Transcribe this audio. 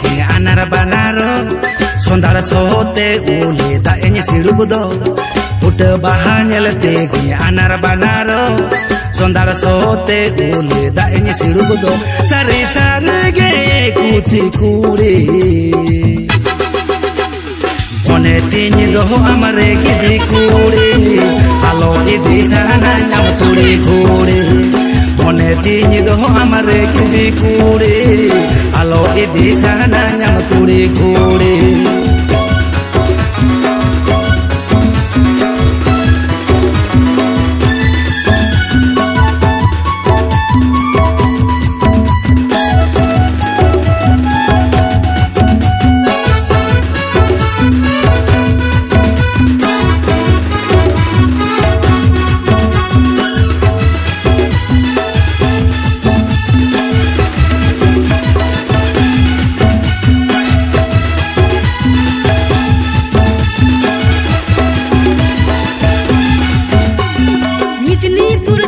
ki anara banaro sondar sote ule ta enye sirubdo put bahanyal te ki anara banaro sondar sote uli, ta enye sirubdo sare sarge kuchi kure one tin doho amare ki dikure alo idi sana nyam turi kure one tin doho alo ibisana nyam turi khuri कितनी दूर